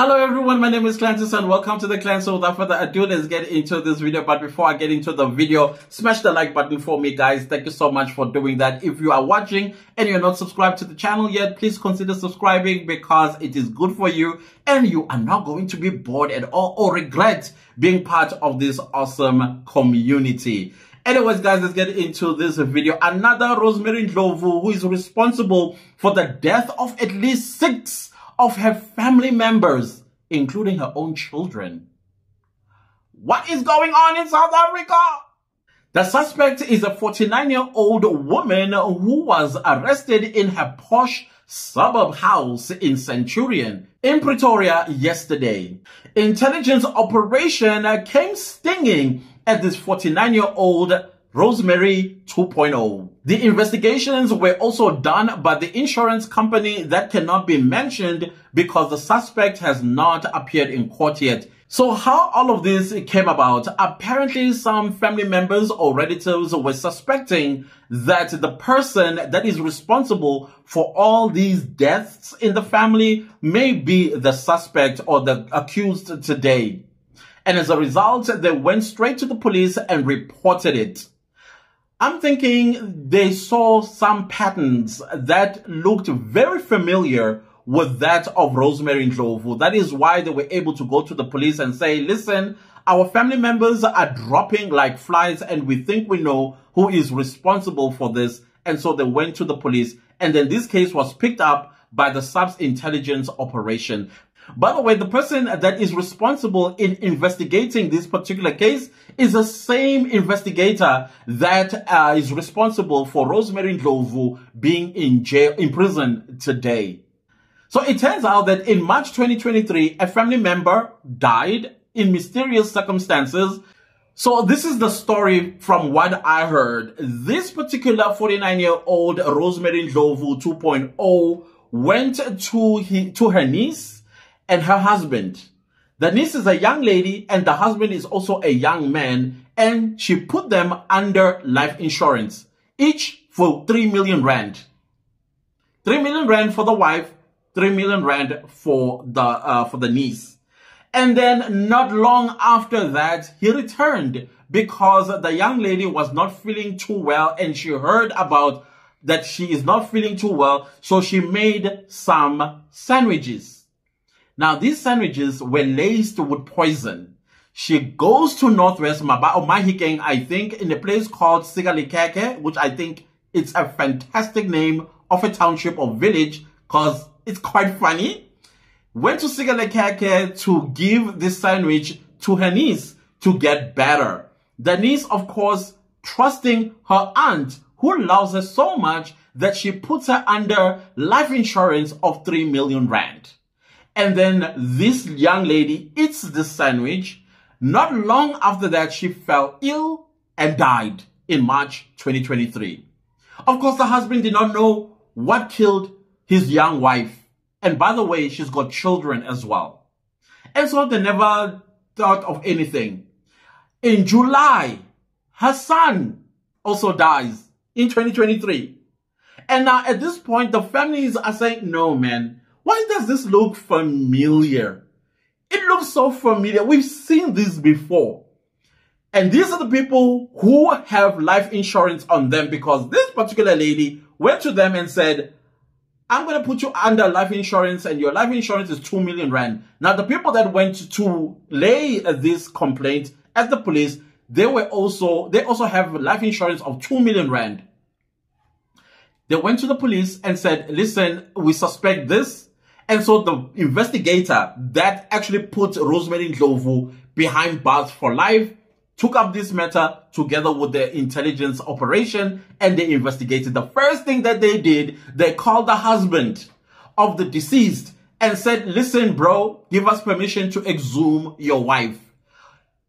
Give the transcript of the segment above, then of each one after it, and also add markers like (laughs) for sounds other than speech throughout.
Hello everyone, my name is Clantis and welcome to the clan. So without further ado, let's get into this video. But before I get into the video, smash the like button for me guys. Thank you so much for doing that. If you are watching and you're not subscribed to the channel yet, please consider subscribing because it is good for you and you are not going to be bored at all or regret being part of this awesome community. Anyways, guys, let's get into this video. Another Rosemary Ndlovu who is responsible for the death of at least six of her family members, including her own children. What is going on in South Africa? The suspect is a 49-year-old woman who was arrested in her posh suburb house in Centurion in Pretoria yesterday. Intelligence operation came stinging at this 49-year-old Rosemary 2.0. The investigations were also done by the insurance company that cannot be mentioned because the suspect has not appeared in court yet. So how all of this came about, apparently some family members or relatives were suspecting that the person that is responsible for all these deaths in the family may be the suspect or the accused today. And as a result, they went straight to the police and reported it. I'm thinking they saw some patterns that looked very familiar with that of Rosemary Ndlovu. That is why they were able to go to the police and say, listen, our family members are dropping like flies and we think we know who is responsible for this. And so they went to the police and then this case was picked up by the SAPS intelligence operation. By the way, the person that is responsible in investigating this particular case is the same investigator that uh, is responsible for Rosemary Ndlovu being in jail, in prison today. So it turns out that in March 2023, a family member died in mysterious circumstances. So this is the story from what I heard. This particular 49-year-old Rosemary Ndlovu 2.0 went to, he, to her niece and her husband. The niece is a young lady and the husband is also a young man and she put them under life insurance, each for 3 million rand. 3 million rand for the wife, 3 million rand for the, uh, for the niece. And then not long after that, he returned because the young lady was not feeling too well and she heard about that she is not feeling too well. So she made some sandwiches now, these sandwiches were laced with poison. She goes to Northwest of Mahikeng, I think, in a place called Sigalikeke, which I think it's a fantastic name of a township or village because it's quite funny. Went to Sigalikeke to give this sandwich to her niece to get better. The niece, of course, trusting her aunt who loves her so much that she puts her under life insurance of 3 million rand. And then this young lady eats the sandwich. Not long after that, she fell ill and died in March 2023. Of course, the husband did not know what killed his young wife. And by the way, she's got children as well. And so they never thought of anything. In July, her son also dies in 2023. And now at this point, the families are saying, no, man, why does this look familiar? It looks so familiar. We've seen this before. And these are the people who have life insurance on them because this particular lady went to them and said, I'm going to put you under life insurance and your life insurance is 2 million rand. Now, the people that went to lay this complaint at the police, they were also, they also have life insurance of 2 million rand. They went to the police and said, listen, we suspect this. And so the investigator that actually put Rosemary Ndlovu behind bars for life took up this matter together with the intelligence operation and they investigated. The first thing that they did, they called the husband of the deceased and said, listen, bro, give us permission to exhume your wife.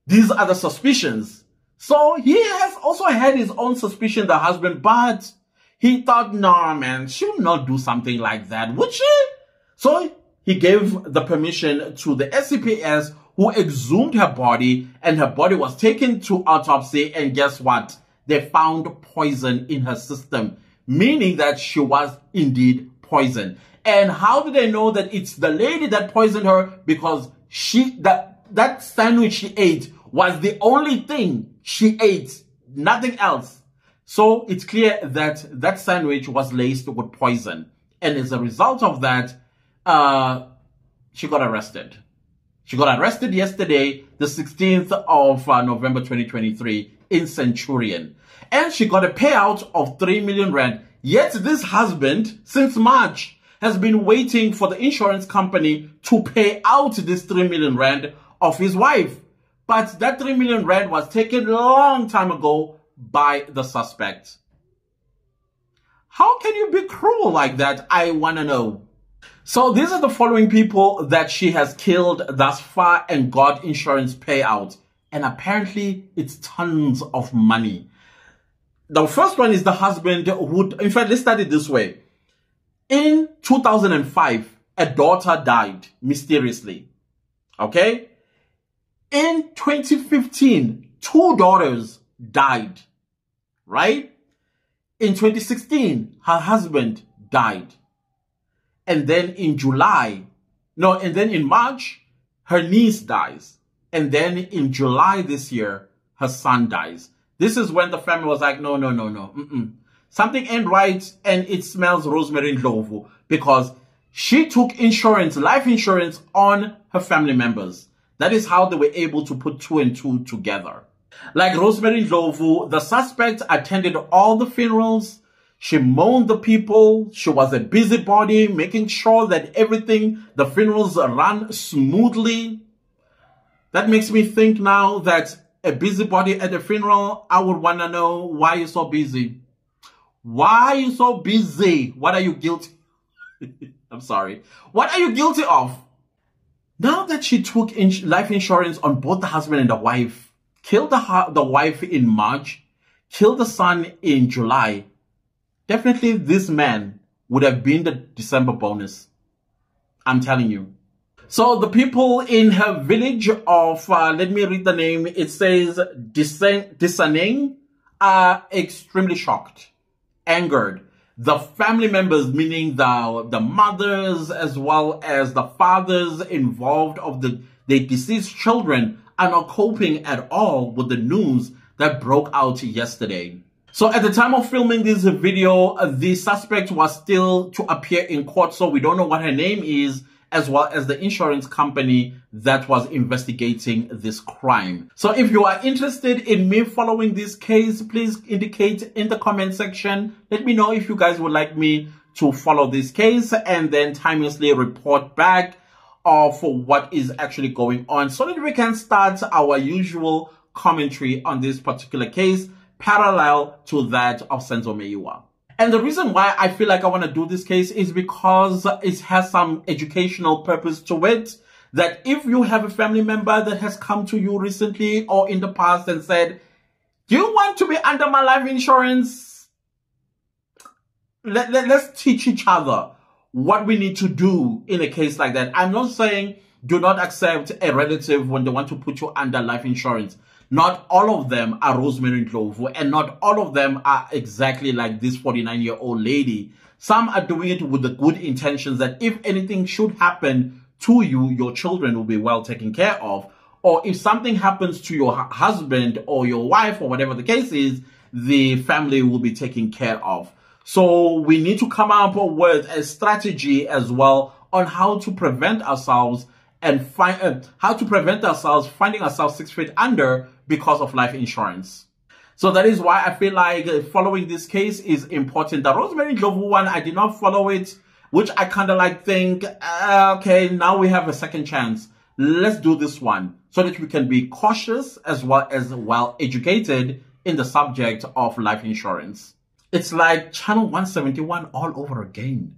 These are the suspicions. So he has also had his own suspicion, the husband, but he thought, no, man, she would not do something like that, would she? So he gave the permission to the SAPS who exhumed her body and her body was taken to autopsy and guess what? They found poison in her system, meaning that she was indeed poisoned. And how do they know that it's the lady that poisoned her? Because she, that, that sandwich she ate was the only thing she ate, nothing else. So it's clear that that sandwich was laced with poison. And as a result of that, uh, she got arrested. She got arrested yesterday, the 16th of uh, November 2023 in Centurion. And she got a payout of 3 million rand. Yet this husband, since March, has been waiting for the insurance company to pay out this 3 million rand of his wife. But that 3 million rand was taken a long time ago by the suspect. How can you be cruel like that? I want to know. So these are the following people that she has killed thus far and got insurance payout. And apparently it's tons of money. The first one is the husband who, in fact, let's start it this way. In 2005, a daughter died mysteriously. Okay? In 2015, two daughters died. Right? In 2016, her husband died. And then in July, no, and then in March, her niece dies. And then in July this year, her son dies. This is when the family was like, no, no, no, no. Mm -mm. Something ain't right and it smells Rosemary and Ndlovu because she took insurance, life insurance on her family members. That is how they were able to put two and two together. Like Rosemary Ndlovu, the suspect attended all the funerals. She moaned the people. She was a busybody, making sure that everything, the funerals ran smoothly. That makes me think now that a busybody at a funeral, I would want to know why you're so busy. Why are you so busy? What are you guilty? (laughs) I'm sorry. What are you guilty of? Now that she took life insurance on both the husband and the wife, killed the, the wife in March, killed the son in July, definitely this man would have been the December bonus. I'm telling you. So the people in her village of, uh, let me read the name. It says Disaneng are extremely shocked angered. The family members, meaning the, the mothers as well as the fathers involved of the, the deceased children are not coping at all with the news that broke out yesterday. So at the time of filming this video, the suspect was still to appear in court. So we don't know what her name is as well as the insurance company that was investigating this crime. So if you are interested in me following this case, please indicate in the comment section. Let me know if you guys would like me to follow this case and then timelessly report back of what is actually going on so that we can start our usual commentary on this particular case parallel to that of Senzo Meyiwa. And the reason why I feel like I want to do this case is because it has some educational purpose to it. That if you have a family member that has come to you recently or in the past and said, do you want to be under my life insurance? Let, let, let's teach each other what we need to do in a case like that. I'm not saying do not accept a relative when they want to put you under life insurance. Not all of them are Rosemary Ndlovu, and not all of them are exactly like this 49 year old lady. Some are doing it with the good intentions that if anything should happen to you, your children will be well taken care of. Or if something happens to your husband or your wife or whatever the case is, the family will be taken care of. So we need to come up with a strategy as well on how to prevent ourselves and find uh, how to prevent ourselves finding ourselves six feet under because of life insurance. So that is why I feel like following this case is important. The Rosemary Ndlovu one, I did not follow it, which I kind of like think, uh, okay, now we have a second chance. Let's do this one so that we can be cautious as well as well educated in the subject of life insurance. It's like channel 171 all over again.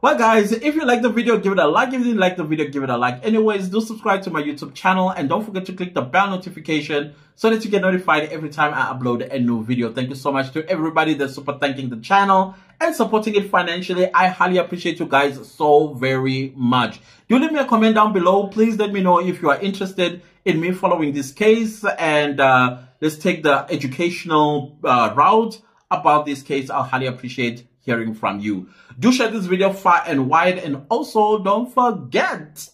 Well guys, if you like the video, give it a like. If you didn't like the video, give it a like. Anyways, do subscribe to my YouTube channel and don't forget to click the bell notification so that you get notified every time I upload a new video. Thank you so much to everybody that's super thanking the channel and supporting it financially. I highly appreciate you guys so very much. Do leave me a comment down below. Please let me know if you are interested in me following this case and uh, let's take the educational uh, route about this case. I'll highly appreciate hearing from you. Do share this video far and wide and also don't forget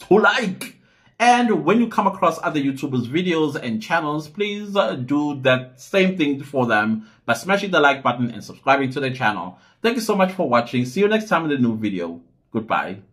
to like. And when you come across other YouTubers videos and channels, please uh, do that same thing for them by smashing the like button and subscribing to the channel. Thank you so much for watching. See you next time in the new video. Goodbye.